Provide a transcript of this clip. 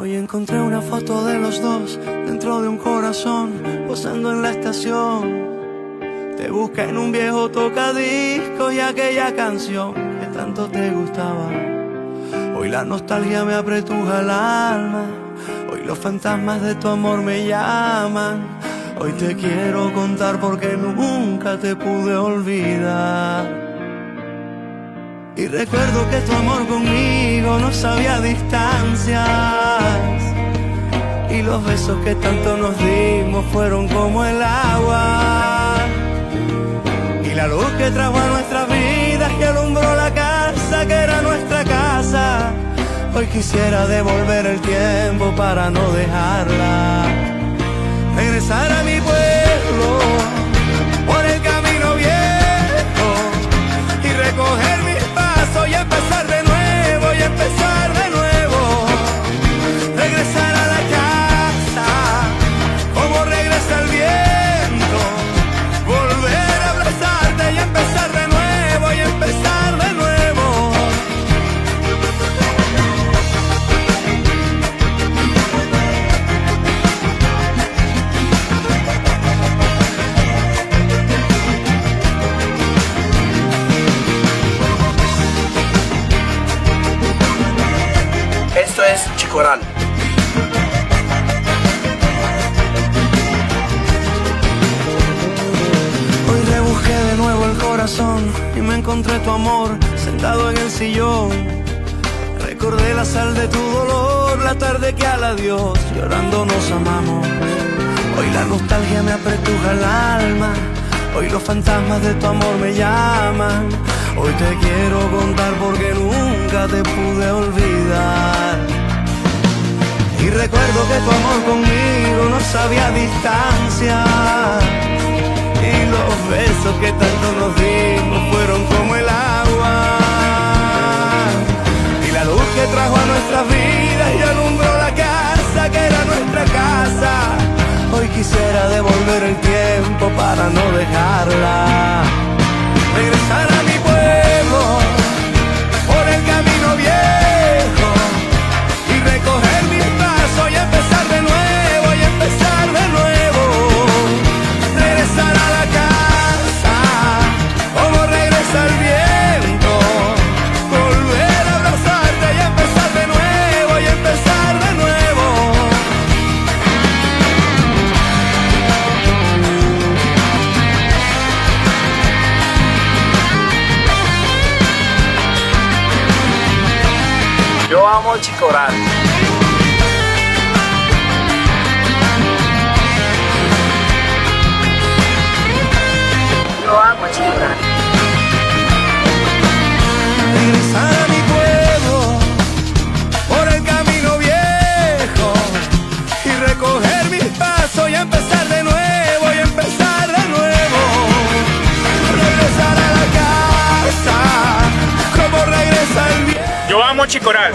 Hoy encontré una foto de los dos dentro de un corazón, posando en la estación. Te busca en un viejo tocadisco y aquella canción que tanto te gustaba. Hoy la nostalgia me apretuja el alma, hoy los fantasmas de tu amor me llaman. Hoy te quiero contar porque nunca te pude olvidar. Y recuerdo que tu amor conmigo no sabía distancias. Y los besos que tanto nos dimos fueron como el agua. Y la luz que trajo a nuestras vidas que alumbró la casa que era nuestra casa. Hoy quisiera devolver el tiempo para no dejarla. Es Chicoral. Hoy rebusqué de nuevo el corazón y me encontré tu amor sentado en el sillón. Recordé la sal de tu dolor, la tarde que al adiós llorando nos amamos. Hoy la nostalgia me apretuja el alma, hoy los fantasmas de tu amor me llaman. Hoy te quiero contar porque nunca te pude olvidar. Recuerdo que tu amor conmigo no sabía distancia. Y los besos que tanto nos Yo amo Chicoral. Chicoral.